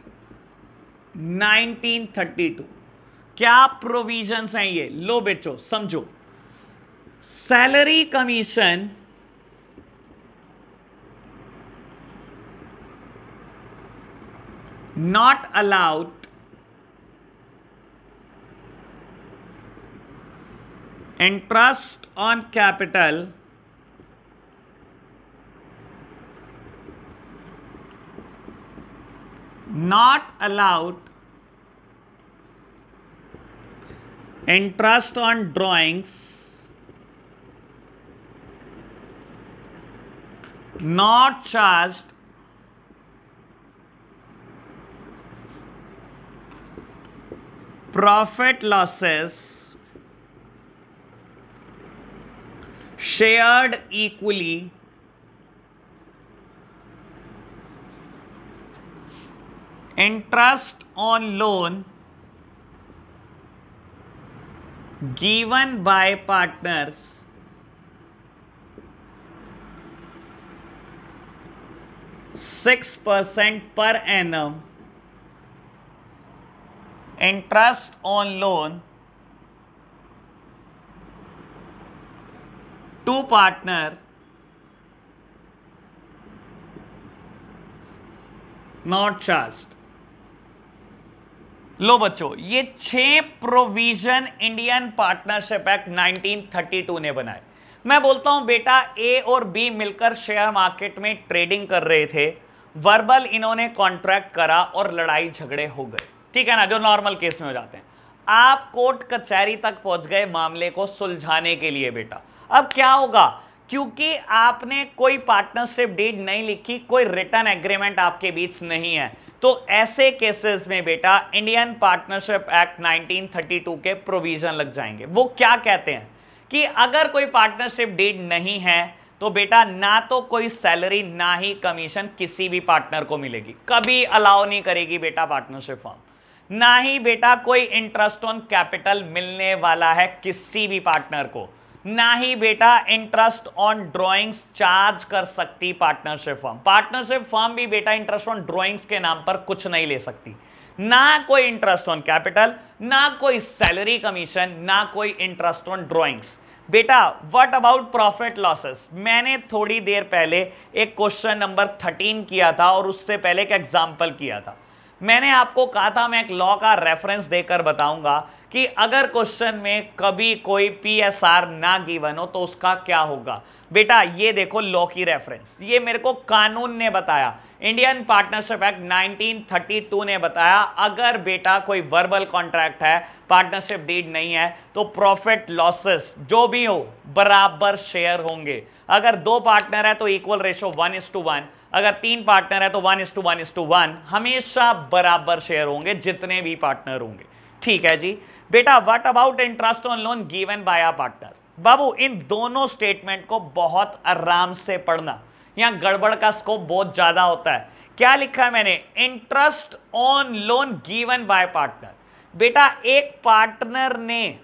1932 क्या प्रोविजंस हैं ये? लो बेचो समझो। Salary commission not allowed interest on capital not allowed interest on drawings not charged profit losses shared equally interest on loan given by partners six percent per annum interest on loan to partner not charged लो बच्चों, ये छह provision Indian partnership act 1932 ने बनाए। मैं बोलता हूँ, बेटा ए और बी मिलकर शेयर मार्केट में ट्रेडिंग कर रहे थे। वर्बल इन्होंने कॉन्ट्रैक्ट करा और लड़ाई झगड़े हो गए। ठीक है ना? जो नॉर्मल केस में हो जाते हैं। आप कोर्ट कचहरी तक पहुँच गए मामले को सुलझाने के लिए, बेटा। अब क्या होगा? क्योंकि आपने कोई पार्टनरशिप डीड नहीं लिखी, कोई रिटर्न एग्रीमेंट आपके बीच नहीं है। तो ऐसे केसेस में बेटा इंडियन पार्टनरशिप एक्ट 1932 के प्रोविज़न लग जाएँगे। वो क्या कहते हैं? कि अगर कोई पार्टनरशिप डीड नहीं है तो बेटा ना तो कोई सैलरी ना ही कमीशन किसी भी पार्टनर को मिलेगी। कभी अलाउ नहीं करेगी बेटा पार्टनरशिप फॉर्म ना ही बेटा कोई इंटरेस्ट ऑन कैपिटल मिलने वाला है किसी भी पार्टनर को। ना ही बेटा इंटरेस्ट ऑन ड्राइंग्स चार्ज कर सकती पार्टनरशिप फर्म पार्टनरशिप फर्म भी बेटा इंटरेस्ट ऑन ड्राइंग्स के नाम पर कुछ नहीं ले सकती। ना कोई इंटरेस्ट ऑन कैपिटल ना कोई सैलरी कमीशन ना कोई इंटरेस्ट ऑन ड्राइंग्स बेटा व्हाट अबाउट प्रॉफिट लॉसेस मैंने थोड़ी देर पहले एक क्वेश्चन नंबर थर्टीन किया था और उससे पहले एक एग्ज़ाम्पल किया था। मैंने आपको कहा था, मैं एक लॉ का रेफरेंस देकर बताऊँगा कि अगर क्वेश्चन में कभी कोई पीएसआर ना गिवन हो तो उसका क्या होगा? बेटा, ये देखो लॉ की रेफरेंस ये मेरे को कानून ने बताया। इंडियन पार्टनरशिप एक्ट 1932 ने बताया, अगर बेटा कोई वर्बल कॉन्ट्रैक्ट है पार्टनरशिप डीड नहीं है तो प्रॉफिट लॉसेस जो भी हो, बराबर शेयर होंगे। अगर दो पार्टनर है तो equal ratio one is to one अगर तीन पार्टनर है तो one is to one is to one हमेशा बराबर शेयर होंगे, जितने भी पार्टनर होंगे। ठीक है जी? बेटा what about interest on loan given by a partner बाबू, इन दोनों स्टेटमेंट को बहुत आराम से पढ़ना। यहाँ गड़बड़ का स्कोप बहुत ज़्यादा होता है। क्या लिखा है मैंने? Interest on loan given by partner बेटा, एक पार्टनर ने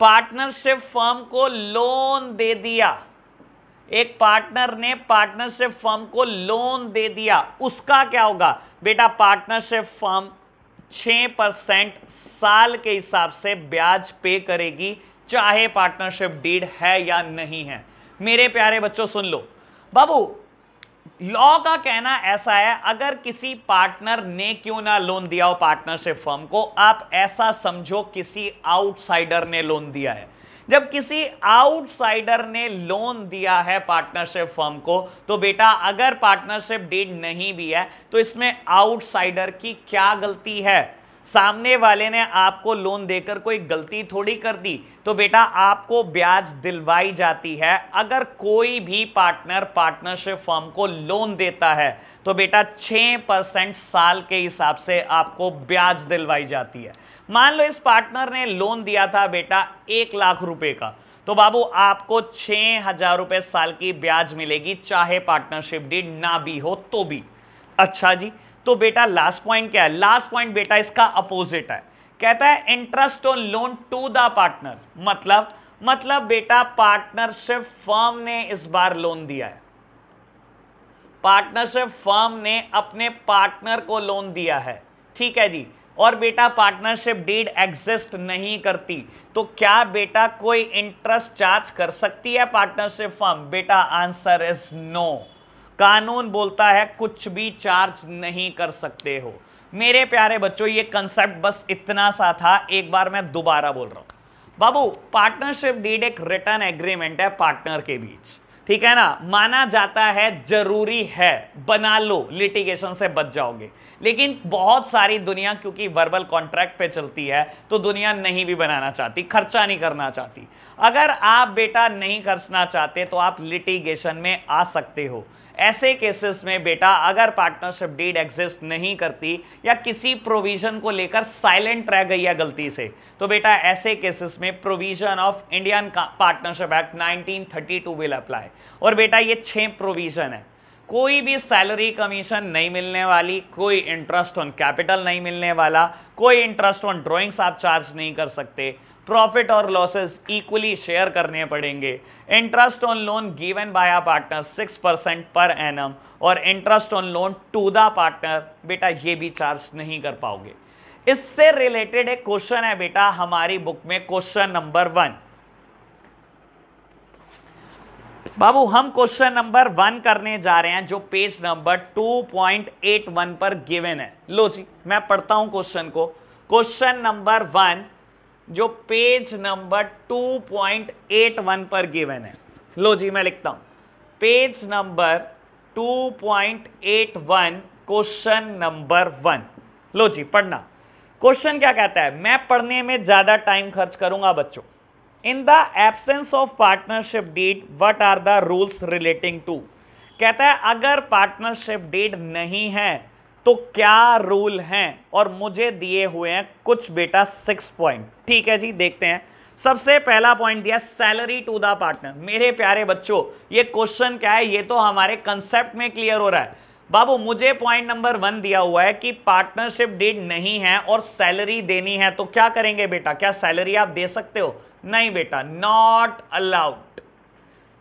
पार्टनरशिप फर्म को लोन दे दिया। एक पार्टनर ने पार्टनरशिप फर्म को लोन दे दिया। उसका क्या होगा? बेटा, पार्टनरशिप फर्म छ परसेंट साल के हिसाब से ब्याज पे करेगी, चाहे पार्टनरशिप डीड है या नहीं है। मेरे प्यारे बच्चों, सुन लो। बाबू लॉ का कहना ऐसा है, अगर किसी पार्टनर ने क्यों ना लोन दिया हो पार्टनरशिप फर्म को, आप ऐसा समझो किसी आउटसाइडर ने लोन दिया है। जब किसी आउटसाइडर ने लोन दिया है पार्टनरशिप फर्म को तो बेटा अगर पार्टनरशिप डीड नहीं भी है तो इसमें आउटसाइडर की क्या गलती है? सामने वाले ने आपको लोन देकर कोई गलती थोड़ी कर दी तो बेटा आपको ब्याज दिलवाई जाती है। अगर कोई भी पार्टनर पार्टनरशिप फर्म को लोन देता है तो बेटा छह परसेंट साल के हिसाब से आपको ब्याज दिलवाई जाती है। मान लो इस पार्टनर ने लोन दिया था बेटा एक लाख रुपए का तो बाबू आपको छह हज़ार रुपए साल की ब्याज मिलेगी, चाहे पार्टनरशिप डीड ना भी हो तो भी। अच्छा जी तो बेटा लास्ट पॉइंट क्या है? लास्ट पॉइंट बेटा, इसका अपोजिट है। कहता है interest on loan to the partner मतलब मतलब बेटा पार्टनरशिप फर्म ने इस बार लोन दिया है। पार्टनरशिप फर्म ने अपने पार्टनर को लोन दिया है। ठीक है जी? और बेटा पार्टनरशिप डीड एग्जिस्ट नहीं करती। तो क्या बेटा कोई इंटरेस्ट चार्ज कर सकती है पार्टनरशिप फर्म बेटा आंसर इज़ नो कानून बोलता है, कुछ भी चार्ज नहीं कर सकते हो। मेरे प्यारे बच्चों, ये कंसेप्ट बस इतना सा था, एक बार मैं दोबारा बोल रहा हूँ। बाबू पार्टनरशिप डीड एक रिटर्न एग्रीमेंट है पार्टनर के बीच। ठीक है ना? माना जाता है ज़रूरी है, बना लो लिटिगेशन से बच जाओगे। लेकिन बहुत सारी दुनिया, क्योंकि वर्बल कॉन्ट्रैक्ट पे चलती है तो दुनिया नहीं भी बनाना चाहती, खर्चा नहीं करना चाहती। अगर आप बेटा नहीं खर्चना चाहते तो आप लिटिगेशन में आ सकते हो। ऐसे केसेस में बेटा, अगर पार्टनरशिप डीड एग्जिस्ट नहीं करती या किसी प्रोविज़न को लेकर साइलेंट रह गई है गलती से तो बेटा ऐसे केसेस में provision of Indian partnership act 1932 will apply और बेटा ये छह प्रोविज़न है। कोई भी सैलरी कमीशन नहीं मिलने वाली, कोई इंटरेस्ट ऑन कैपिटल नहीं मिलने वाला, कोई इंटरेस्ट ऑन ड्रॉइंग्स आप चार्ज नहीं कर सकते। प्रॉफिट और लॉसेस इक्वली शेयर करने पड़ेंगे। Interest on loan given by a partner six percent per annum और interest on loan to the partner बेटा, ये भी चार्ज नहीं कर पाओगे। इससे रिलेटेड एक क्वेश्चन है बेटा, हमारी बुक में क्वेश्चन नंबर वन बाबू, हम क्वेश्चन नंबर वन करने जा रहे हैं, जो पेज नंबर 2.81 पर गिवन है। लो जी, मैं पढ़ता हूँ क्वेश्चन को। क्वेश्चन नंबर वन जो पेज नंबर 2.81 पर गिवन है। लो जी, मैं लिखता हूँ। Page number 2.81 question number one लो जी, पढ़ना। क्वेश्चन क्या कहता है? मैं पढ़ने में ज़्यादा टाइम खर्च करूँगा बच्चों। In the absence of partnership deed what are the rules relating to कहता है, अगर पार्टनरशिप डीड नहीं है तो क्या रूल हैं? और मुझे दिए हुए हैं कुछ बेटा सिक्स पॉइंट ठीक है जी, देखते हैं। सबसे पहला पॉइंट दिया सैलरी टू द पार्टनर मेरे प्यारे बच्चों, ये क्वेश्चन क्या है? ये तो हमारे कंसेप्ट में क्लियर हो रहा है। बाबू, मुझे पॉइंट नंबर वन दिया हुआ है कि पार्टनरशिप डीड नहीं है और सैलरी देनी है। तो क्या करेंगे बेटा? क्या सैलरी आप दे सकते हो? नहीं बेटा not allowed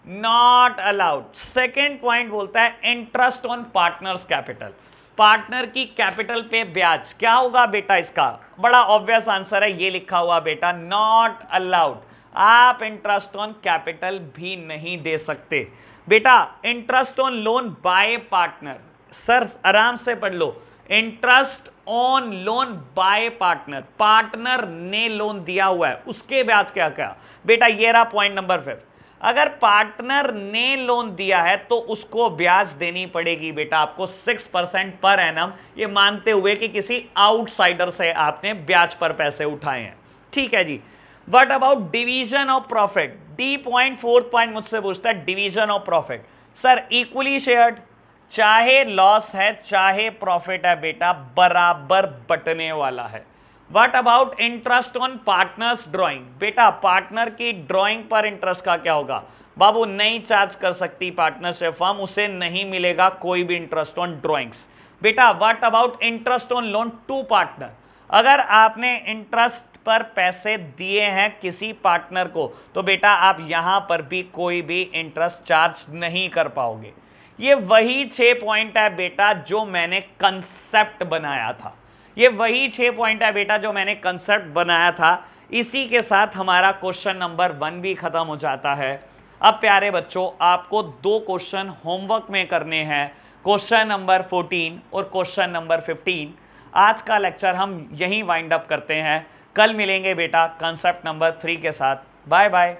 not allowed second point बोलता है interest on partners capital partner की कैपिटल पे ब्याज। क्या होगा बेटा इसका? बड़ा ऑब्वियस आंसर है, ये लिखा हुआ बेटा नॉट अलाउड आप इंटरेस्ट ऑन कैपिटल भी नहीं दे सकते। बेटा interest on loan by partner sir, आराम से पढ़ लो। Interest on loan by partner partner ने लोन दिया हुआ है। उसके ब्याज क्या क्या बेटा, ये रहा पॉइंट नंबर फिफ्थ अगर पार्टनर ने लोन दिया है तो उसको ब्याज देनी पड़ेगी बेटा, आपको सिक्स परसेंट पर एनम ये मानते हुए कि किसी आउटसाइडर से आपने ब्याज पर पैसे उठाए हैं। ठीक है जी। What about division of profit D point fourth point मुझसे पूछता है division of profit sir equally shared चाहे लॉस है, चाहे प्रॉफिट है बेटा, बराबर बटने वाला है। What about interest on partners drawing बेटा पार्टनर की ड्रॉइंग पर इंटरेस्ट का क्या होगा? बाबू, नहीं चार्ज कर सकती पार्टनरशिप फर्म उसे नहीं मिलेगा कोई भी इंटरेस्ट ऑन ड्रॉइंग्स बेटा what about interest on loan to partner अगर आपने इंटरेस्ट पर पैसे दिए हैं किसी पार्टनर को तो बेटा, आप यहाँ पर भी कोई भी इंटरेस्ट चार्ज नहीं कर पाओगे. ये वही छह पॉइंट है बेटा, जो मैंने कंसेप्ट बनाया था. ये वही छह पॉइंट है बेटा जो मैंने कंसेप्ट बनाया था। इसी के साथ हमारा क्वेश्चन नंबर वन भी खत्म हो जाता है। अब प्यारे बच्चों, आपको दो क्वेश्चन होमवर्क में करने हैं। क्वेश्चन नंबर 14 और क्वेश्चन नंबर 15 आज का लेक्चर हम यहीं वाइंड अप करते हैं। कल मिलेंगे बेटा कंसेप्ट नंबर थ्री के साथ। Bye bye